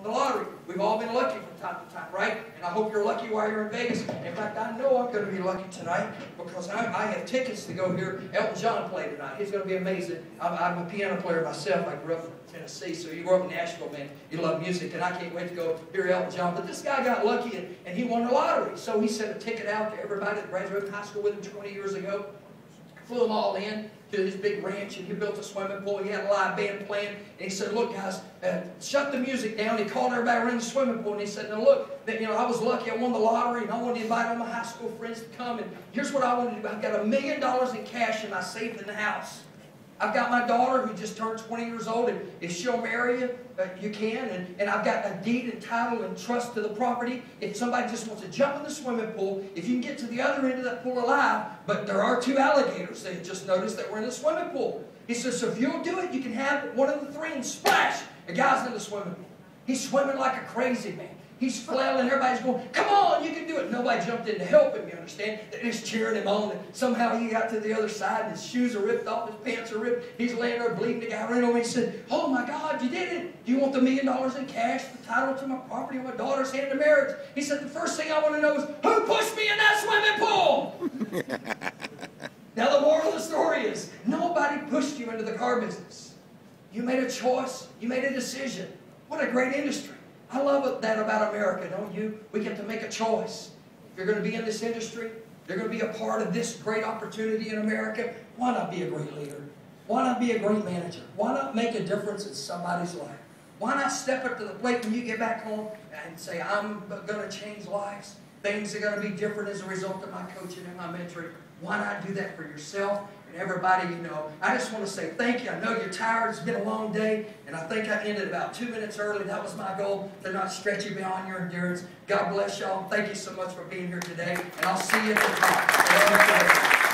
won the lottery. We've all been lucky from time to time, right? And I hope you're lucky while you're in Vegas. In fact, I know I'm going to be lucky tonight because I, I have tickets to go hear Elton John play tonight. He's going to be amazing. I'm, I'm a piano player myself. I grew up in Tennessee, so you grew up in Nashville, man. You love music, and I can't wait to go hear Elton John. But this guy got lucky, and, and he won the lottery. So he sent a ticket out to everybody that graduated high school with him 20 years ago. Flew them all in to his big ranch and he built a swimming pool. He had a live band playing. And he said, look, guys, uh, shut the music down. He called everybody around the swimming pool and he said, now look, that, you know, I was lucky. I won the lottery and I wanted to invite all my high school friends to come. And here's what I want to do. I've got a million dollars in cash in my safe in the house. I've got my daughter who just turned 20 years old, and if she'll marry you, uh, you can. And, and I've got a deed and title and trust to the property. If somebody just wants to jump in the swimming pool, if you can get to the other end of that pool alive, but there are two alligators. They just noticed that we're in the swimming pool. He says, so if you'll do it, you can have one of the three and splash. The guy's in the swimming pool. He's swimming like a crazy man. He's flailing. Everybody's going, come on, you can. Nobody jumped in to help him, you understand? They're just cheering him on. And somehow he got to the other side and his shoes are ripped off, his pants are ripped. He's laying there bleeding. The guy ran over and he said, oh my God, you did it. Do you want the million dollars in cash, the title to my property, my daughter's hand in marriage? He said, the first thing I want to know is, who pushed me in that swimming pool? now the moral of the story is, nobody pushed you into the car business. You made a choice. You made a decision. What a great industry. I love that about America, don't you? We get to make a choice. If you're going to be in this industry, you're going to be a part of this great opportunity in America, why not be a great leader? Why not be a great manager? Why not make a difference in somebody's life? Why not step up to the plate when you get back home and say, I'm going to change lives? Things are going to be different as a result of my coaching and my mentoring. Why not do that for yourself and everybody you know. I just want to say thank you. I know you're tired. It's been a long day, and I think I ended about two minutes early. That was my goal to not stretch you beyond your endurance. God bless y'all. Thank you so much for being here today, and I'll see you at the top.